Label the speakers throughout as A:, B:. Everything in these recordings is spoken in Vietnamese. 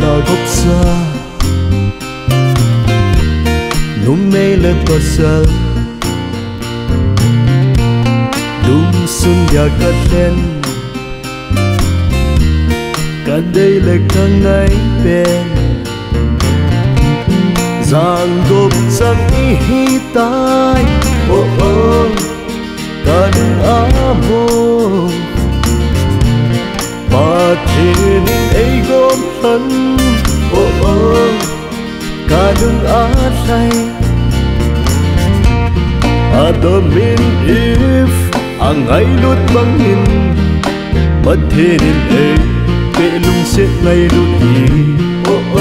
A: na gốc xa nung mê lên có sơ đúng xuân ya cất lên. Cả đây là càng ngày bên giang gốc sang ý hi tai. Ô ô cần á mô gom ô ô cả đường á say. À đơ min if à ngay lút băng nhìn bất thế nên ấy bệ lung sẽ ngay lút đi. Ô ô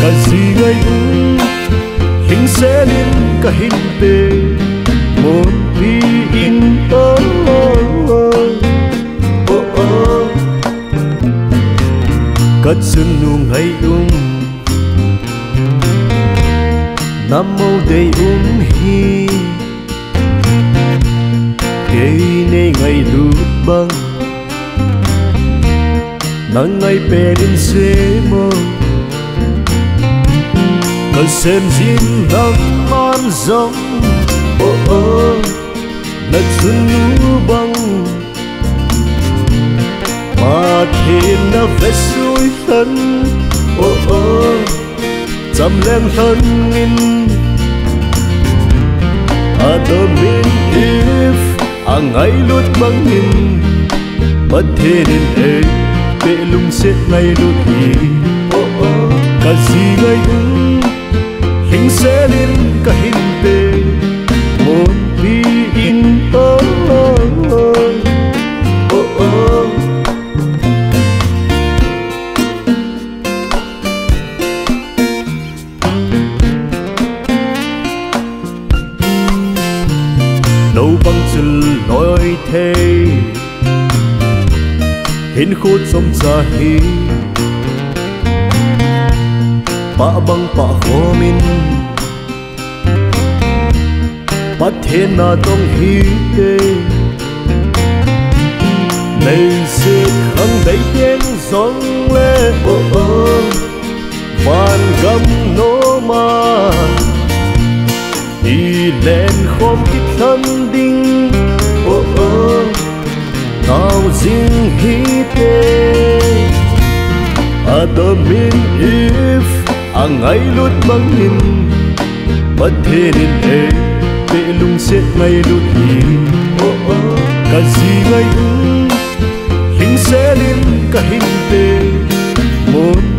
A: cả gì ngay hình cất xuân nu hay um. Nam mô đầy um hi. Kê nê ngày lút băng nắng ngày bè đến xế mơ. Cơn xem diên nắng man rộng ô ô nật xuân nu băng hiền đã về suối thân. Ô ô dầm lên thân nghìn à đơ min if à ngay lút băng nghìn bất thế nên ê bệ lung sẽ ngay lút đi ô ô cả gì ngay ứng hình sẽ lên cả hình đâu bằng chân nói thế. Hiến khốt som cha hi pa băng pa khó min. Bắt thế na tông hi tê này sẽ khăng đầy tiếng giông lê, ô ô. Van gam nô ma. Khom ít thân đinh. Ô ô tao riêng hi tê à tơ min if à ngay lút băng nhìn bất thế nên thế, bệ lung sẽ ngay lút đi ô ô cả gì ngay ứng hình sẽ lên cả hình tê một